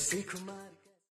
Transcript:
secret.